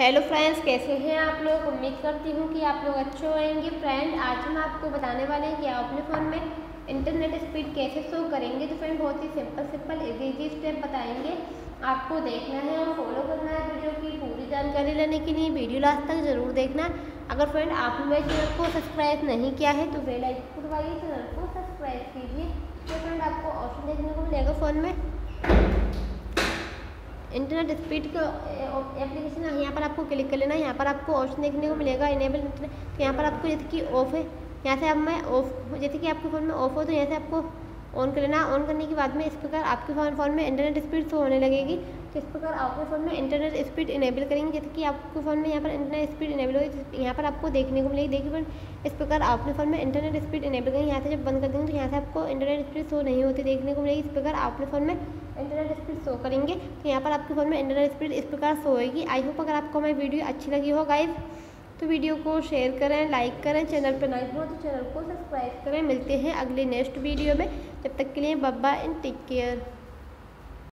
Hello friends कैसे हैं आप लोग? उम्मीद करती हूँ कि आप लोग अच्छे होंगे। फ्रेंड आज हम आपको बताने वाले हैं कि आप अपने फ़ोन में इंटरनेट स्पीड कैसे शो करेंगे। तो फ्रेंड बहुत ही simple simple easy easy step बताएँगे। आपको देखना है और फॉलो करना है वीडियो की। पूरी जानकारी लेने के लिए वीडियो लास्ट तक ज़रूर देखना। अगर फ्रेंड आपने मेरे चैनल को सब्सक्राइब नहीं किया है तो बेल आइकन दबाइए चैनल को सब्सक्राइब कीजिए। तो फ्रेंड आपको ऑप्शन देखने को मिलेगा फ़ोन में। इंटरनेट स्पीड का एप्लीकेशन है, यहाँ पर आपको क्लिक कर लेना है, यहाँ पर आपको ऑप्शन देखने को मिलेगा इनेबल इंटरनेट तो यहाँ पर आपको जैसे कि ऑफ़ है, यहाँ से आप मैं ऑफ़ जैसे कि आपके फ़ोन में ऑफ़ हो तो यहाँ से आपको ऑन कर लेना ऑन करने के बाद में इस प्रकार आपके फ़ोन फ़ोन में इंटरनेट स्पीड शो होने लगेगी। तो इस प्रकार आपके फ़ोन में इंटरनेट स्पीड इनेबल करेंगे, जैसे कि आपके फ़ोन में यहाँ पर इंटरनेट स्पीड इनेबल होगी यहाँ पर आपको देखने को मिलेगी। देखिए फ्रेंड इस प्रकार आपने फ़ोन में इंटरनेट स्पीड इनेबल करेंगे यहाँ से जब बंद कर देंगे तो यहाँ से आपको इंटरनेट स्पीड शो नहीं होती देखने को मिलेगी। इस प्रकार आपने फ़ोन में इंटरनेट स्पीड शो करेंगे तो यहाँ पर आपके फ़ोन में इंटरनेट स्पीड इस प्रकार शो होगी आई होप अगर आपको हमारी वीडियो अच्छी लगी हो गाइज़ तो वीडियो को शेयर करें लाइक करें चैनल पर नए हो तो चैनल को सब्सक्राइब करें। मिलते हैं अगले नेक्स्ट वीडियो में। जब तक के लिए बब्बा एंड टेक केयर